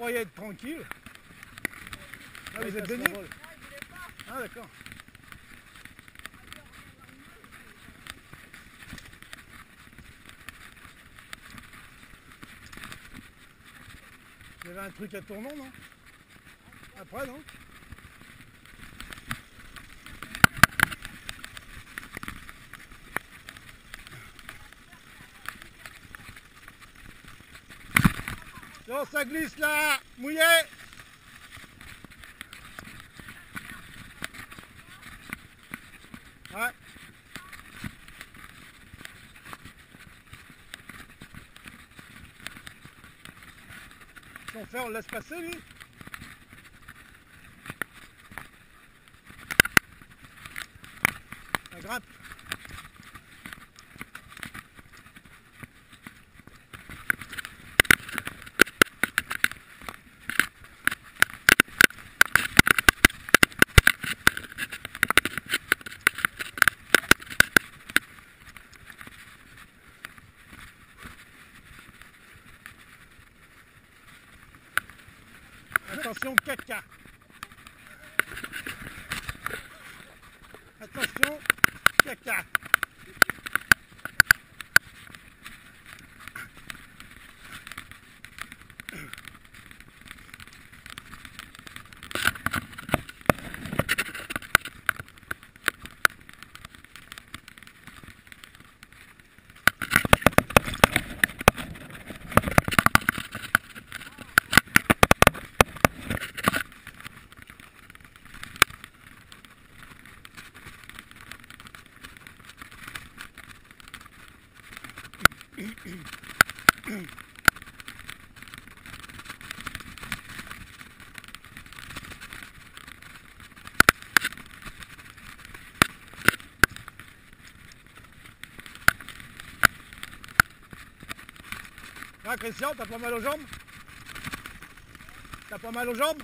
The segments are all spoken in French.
croyais être tranquille. Ah, vous êtes Denis Ah, d'accord. Il y avait un truc à tournant, non? Après, non? Non, ça glisse là Mouillé. Ouais. Si on fait, on le laisse passer lui. La grimpe Attention, caca. Attention, caca. Ah Christian, t'as pas mal aux jambes? T'as pas mal aux jambes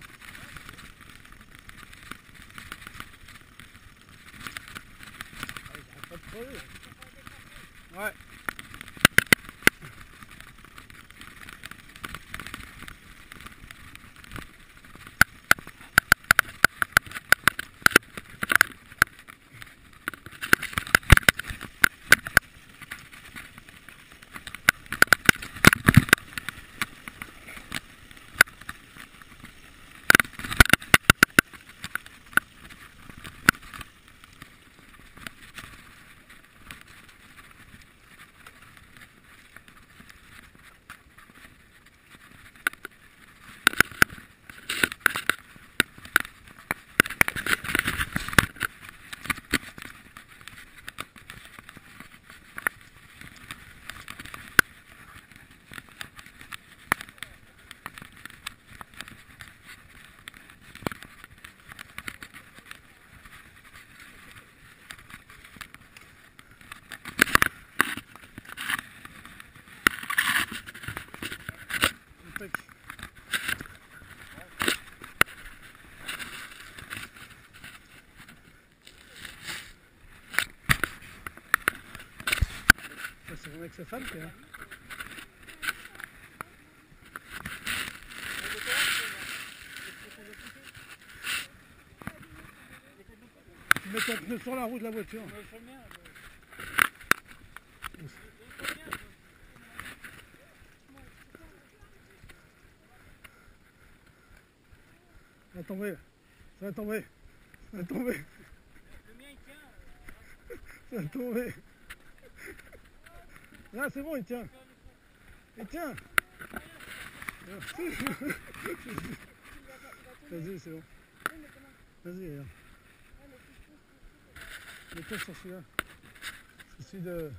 il arrête pas de crever. Ouais. Impec. Ça, c'est vraiment avec sa femme. Tu mets ton pneu sur la roue de la voiture. Ça va tomber. Ça va tomber. Ça va tomber. Ça va tomber. Là, c'est bon, il tient. Il tient. Vas-y, c'est bon. Vas-y, regarde. Mets-toi sur celui-là. C'est celui de...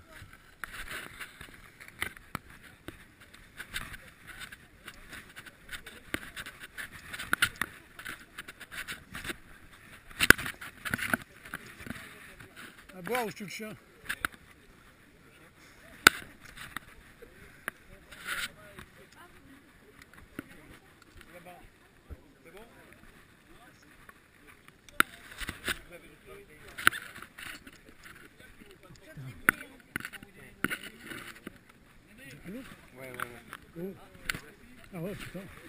À boire ou je tue le chien? Allô Ouais, ouais,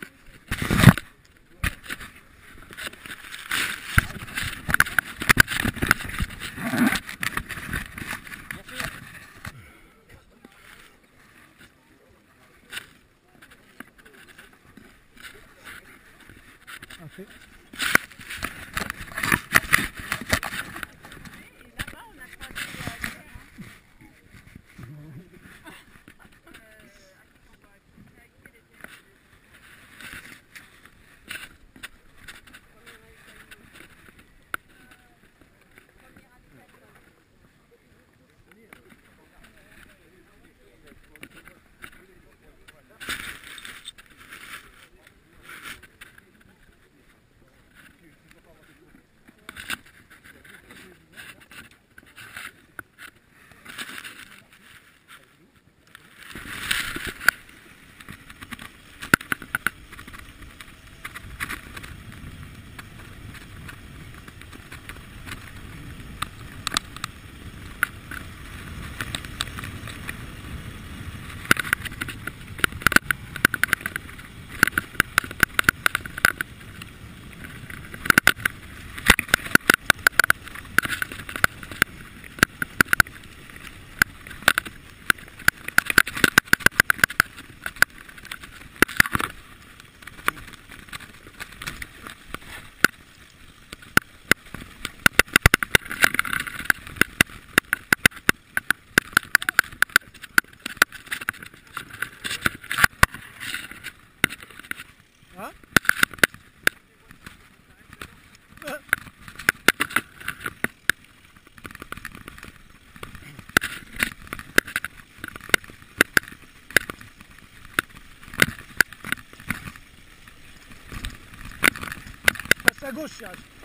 negociados.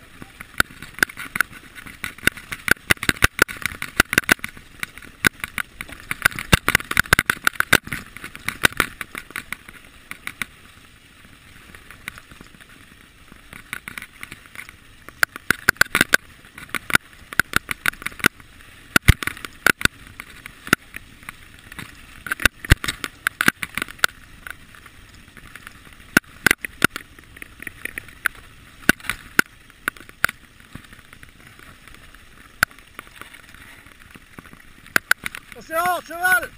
À